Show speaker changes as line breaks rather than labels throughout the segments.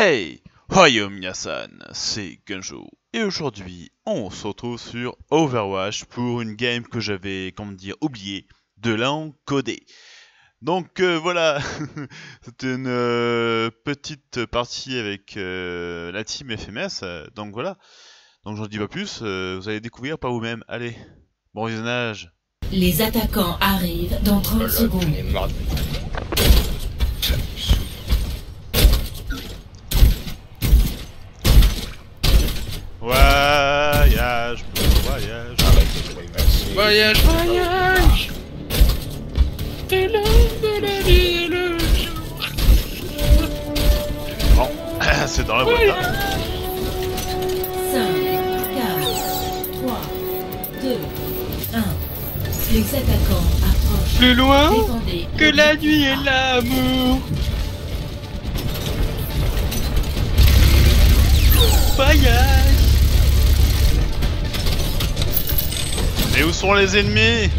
Hey Royaume Yasan, c'est Gunjo. Et aujourd'hui, on se retrouve sur Overwatch pour une game que j'avais, comment dire, oublié de l'encoder. Donc euh, voilà, c'était une euh, petite partie avec euh, la team FMS. donc voilà, donc j'en dis pas plus, vous allez découvrir par vous-même. Allez, bon visionnage.
Les attaquants arrivent dans 30 secondes.
Voyage, voyage.
Voyage, voyage. T'es là, le
Bon, c'est dans la boîte. Hein.
5, 4, 3, 2, 1. Les attaquants approchent.
Plus loin
Défendez.
que la nuit et l'amour. Voyage.
Et où sont les ennemis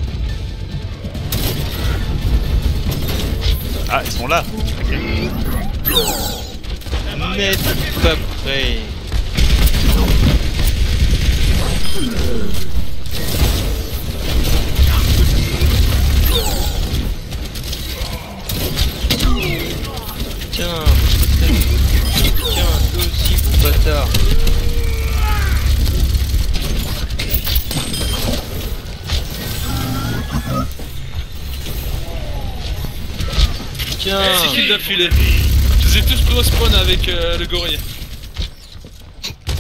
Ah, ils sont là.
N'êtes pas prêt.
C'est qui d'affilée Je les ai tous pris au spawn avec euh, le gorille.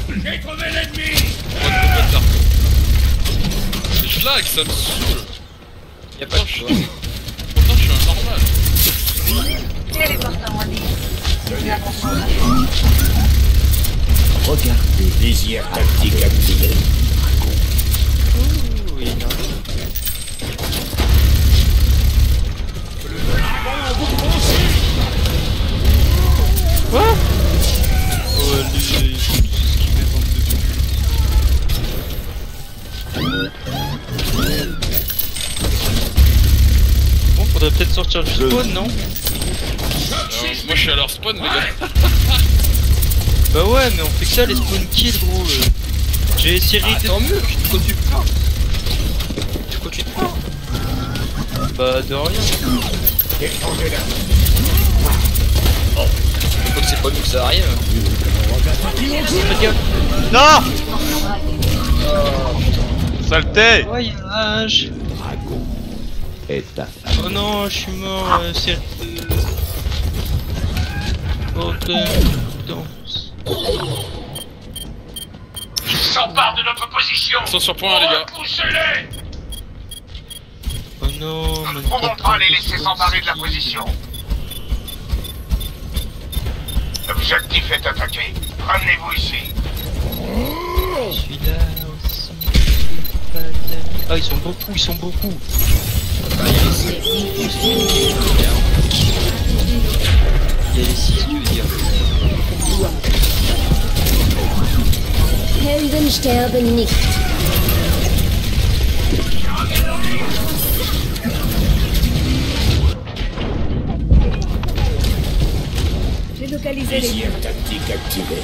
J'ai trouvé l'ennemi
Oh, le bâtard. Je lag, ça me saoule.
y'a pas de choix.
Pourtant, je suis un normal.
Regardez, désir tactique activé.
Du spawn, non
Alors, moi, je suis à leur spawn, les gars.
Bah ouais, mais on fait que ça, les spawn kills, gros. euh. J'ai essayé
Ah,
de...
tant mieux, de quoi tu te plains De quoi tu te plains
Bah, de rien.
Défendez-la.
Je crois que c'est pas nous que ça arrive.
Non Saleté
Voyage
ta
Oh non, je suis mort, euh, c'est... Oh, danse.
Ils s'emparent de notre position
Ils sont sur point, les gars.
Oh non,
Nous ne
mon
pouvons pas les laisser s'emparer de la position. L'objectif est attaqué. Ramenez-vous ici.
Aussi. pas de- Ah, ils sont beaucoup, ils sont beaucoup. Il y a les 6, tu veux dire.
Helden sterben nicht. J'ai localisé les
Désir tactique activé.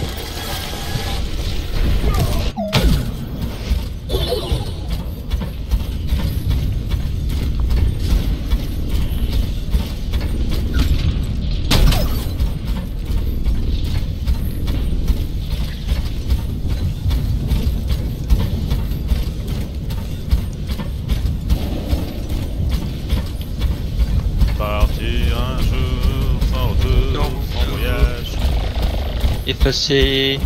Effacer.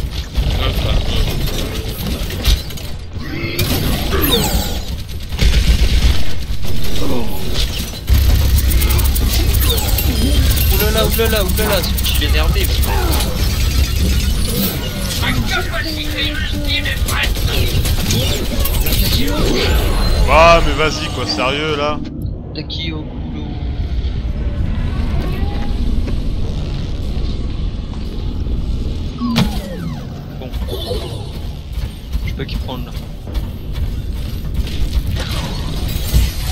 Oulala, oulala, oulala, ce petit énervé.
Ah mais vas-y quoi, sérieux là
Taki Je peux qui prendre là.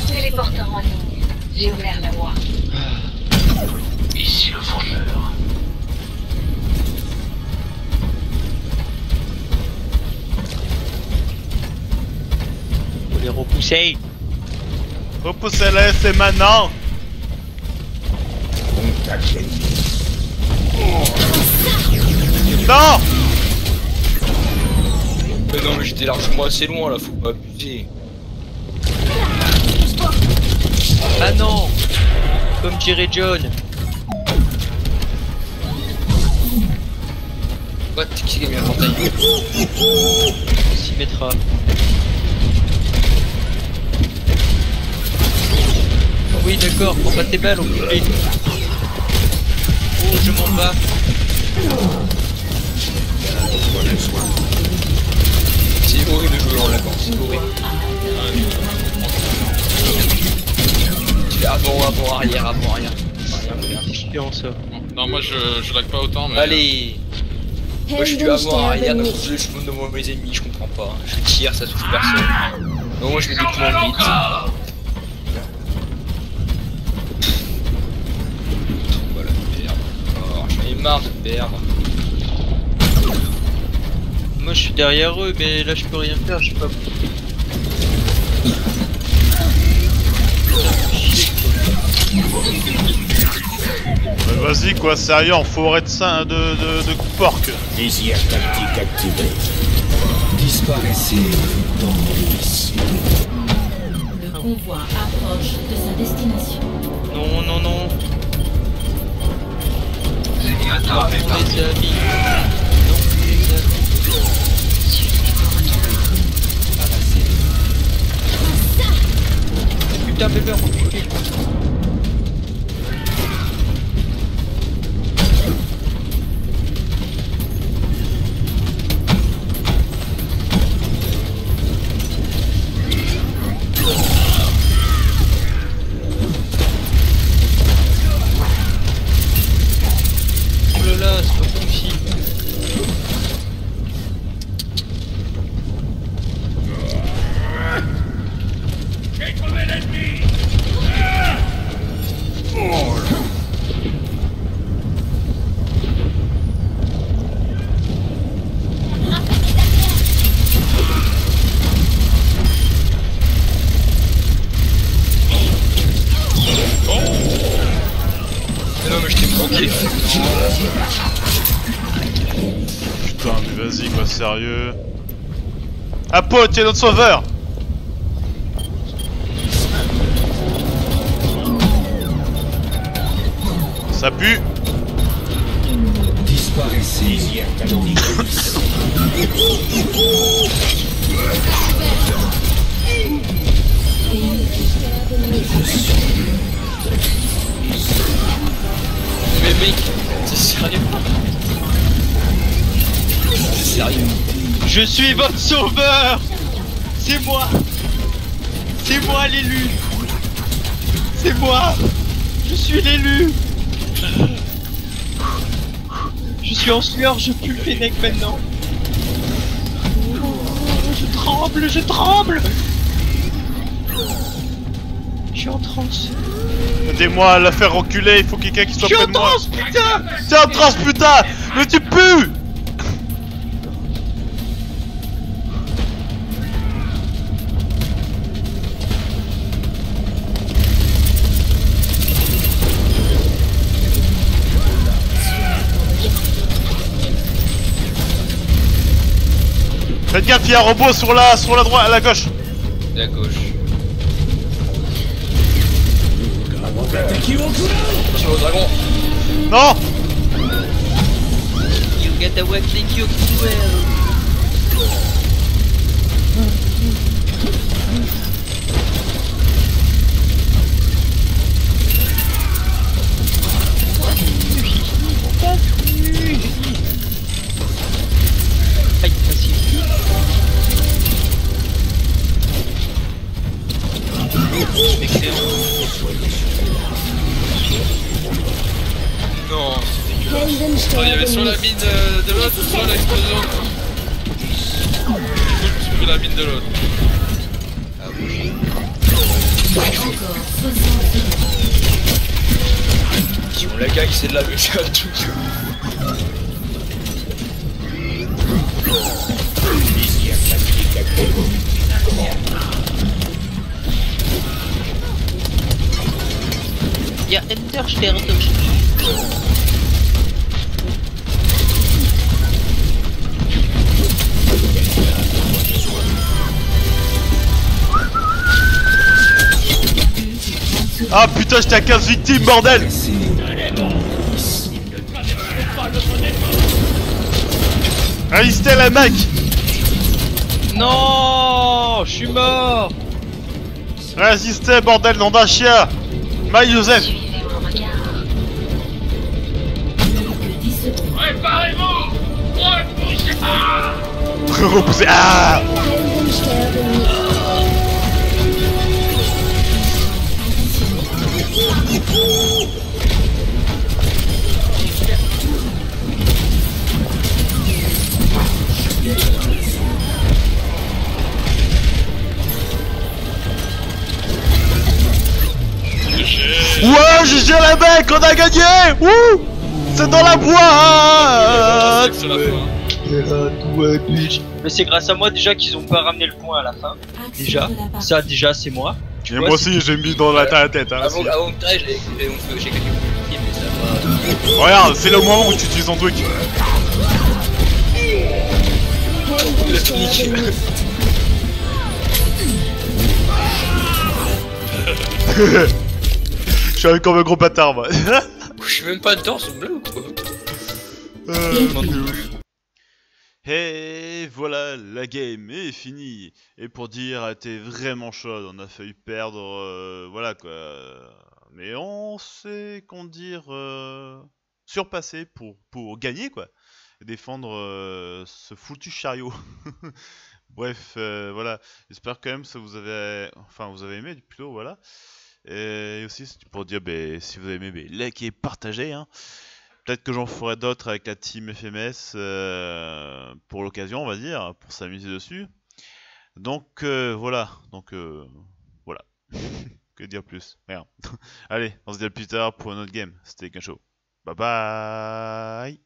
Téléporteur en ligne. J'ai ouvert la voie. Ah.
Ici le vengeur.
Faut les repousser.
Repoussez-les, c'est maintenant. Non
mais non, mais j'étais largement assez loin là, faut pas abuser.
Ah non Comme dirait John
What Qui a mis un portail?
S'y mettra. Oui d'accord, prends pas tes balles, enculé. Oh, je m'en bats.
Arrière, avant, arrière. Arrière, arrière.
C'est chiant ça.
Non, moi je, je lag pas autant, mais.
Allez Moi je suis avant, arrière, donc je je me demande mes ennemis, je comprends pas. Je tire, ça touche personne. Non, moi je me déclenche vite. Voilà, perdre. Oh, j'en ai marre de perdre.
Moi je suis derrière eux, mais là je peux rien faire, je sais pas.
Mais Vas-y quoi, sérieux, en forêt de, sein, de, de, de porc.
Désir tactique activé. Disparaissez dans ici.
Le convoi approche de sa destination.
Non, non, non. Non, les amis. Non, les amis. Putain, bébé, enculé.
Sérieux. Apo, tu es notre sauveur Ça pue
Disparaissez.
Mais mec, c'est sérieux? C'est sérieux?
Je suis votre sauveur. C'est moi. C'est moi l'élu. C'est moi. Je suis l'élu. Je suis en sueur, je pue le Fennec maintenant. Je tremble, je tremble. Je suis en transe.
Aidez-moi à la faire reculer, il faut quelqu'un qui
Je
soit
suis
près
en
de moi.
transe, putain.
T'es en transe putain. Mais tu pues Faites gaffe, il y a un robot sur la, sur la droite, à la gauche.
À gauche. Sur le dragon
Non
You
l'autre.
Si on la gagne, c'est de la musique à tout.
Il y a Ender Stern.
Ah putain, j'étais à 15 victimes, bordel. Résistez la mec.
Non, je suis mort.
Résistez, bordel, nom d'un chien. Maï Joseph. Repoussez Ah Ouais, GG la mec, on a gagné Wouh C'est dans la boîte.
Mais c'est grâce à moi déjà qu'ils ont pas ramené le point à la fin. Déjà, ça déjà c'est moi. Tu
Et
vois,
moi aussi, j'ai mis dans la ta tête. Hein,
Avant,
aussi.
avant que t'arrives, j'ai équipe, mais ça va.
Regarde, c'est le moment où tu utilises ton truc. Je suis comme un gros bâtard, moi.
Je suis même pas dedans, c'est bleu ou quoi
Euh, Et voilà, la game est finie. Et pour dire, elle était vraiment chaude. On a failli perdre, euh, voilà quoi. Mais on sait qu'on dire euh, surpasser pour pour gagner quoi. Défendre euh, ce foutu chariot. Bref, euh, voilà. J'espère quand même que vous avez, enfin vous avez aimé plutôt, voilà. Et aussi c'est pour dire, ben, si vous avez aimé, ben, likez, partagez. Hein. Peut-être que j'en ferai d'autres avec la team FMS euh, pour l'occasion, on va dire, pour s'amuser dessus. Donc voilà, donc voilà. que dire plus? Rien. Allez, on se dit à plus tard pour un autre game. C'était show. Bye bye